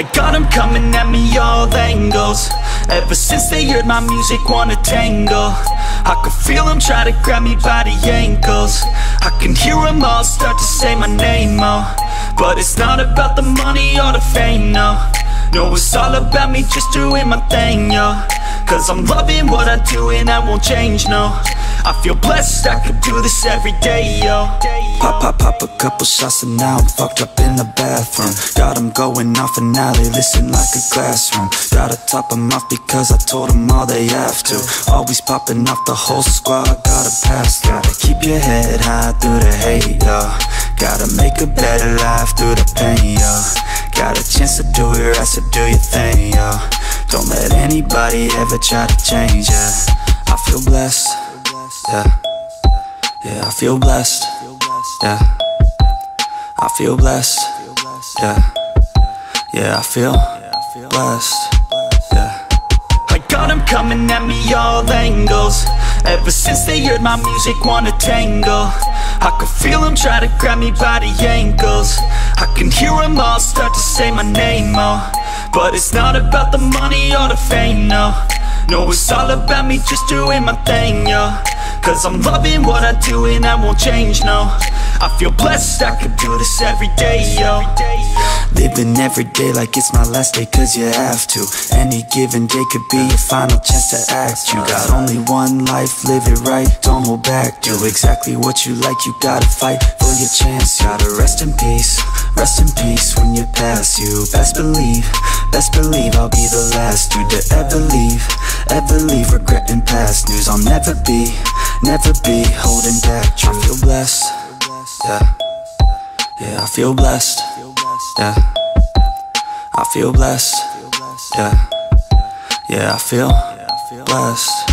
I got them coming at me all angles. Ever since they heard my music wanna tangle. I can feel them try to grab me by the ankles. I can hear them all start to say my name, oh. But it's not about the money or the fame, no. No, it's all about me just doing my thing, yo. Cause I'm loving what I do and I won't change, no. I feel blessed, I could do this every day, yo. Pop, pop, pop a couple shots and now I'm fucked up in the bathroom. Got them going off and now they listen like a classroom. Gotta top them off because I told them all they have to. Always popping off the whole squad, gotta pass Gotta keep your head high through the hate, yo Gotta make a better life through the pain, yo Got a chance to do it right, so do your thing, yo Don't let anybody ever try to change, yeah. I feel blessed, yeah. Yeah, I feel blessed, yeah I feel blessed, yeah. Yeah, I feel blessed, yeah. I got them coming at me all angles. Ever since they heard my music wanna tangle. I can feel them try to grab me by the ankles. I can hear them all start to say my name, oh. But it's not about the money or the fame, no. No, it's all about me just doing my thing, yo. Cause I'm loving what I do and I won't change, no I feel blessed, I could do this every day, yo. Living every day like it's my last day cause you have to. Any given day could be your final chance to act. You got only one life, live it right, don't hold back. Do exactly what you like, you gotta fight for your chance. Gotta rest in peace, rest in peace when you pass. You best believe, best believe I'll be the last dude to ever leave. Ever leave regretting past. News I'll never be, never be holding back. I feel blessed, yeah Yeah, I feel blessed yeah. I feel blessed. Yeah. Yeah, I feel blessed.